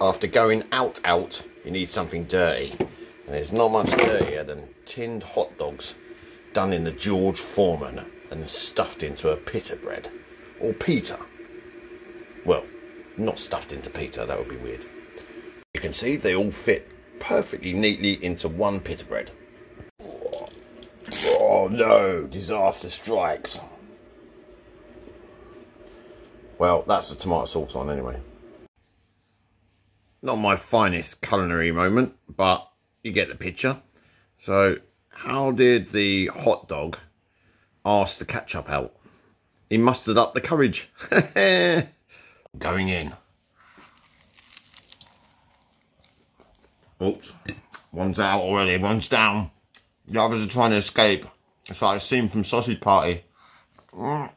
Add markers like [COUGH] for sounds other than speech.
after going out out, you need something dirty. And there's not much dirtier than tinned hot dogs done in the George Foreman and stuffed into a pita bread. Or pita. Well, not stuffed into pita, that would be weird. You can see they all fit perfectly neatly into one pita bread. Oh no, disaster strikes. Well, that's the tomato sauce on anyway. Not my finest culinary moment, but you get the picture. So, how did the hot dog ask the ketchup out? He mustered up the courage. [LAUGHS] Going in. Oops. One's out already, one's down. The others are trying to escape. It's like a scene from Sausage Party. Mmm.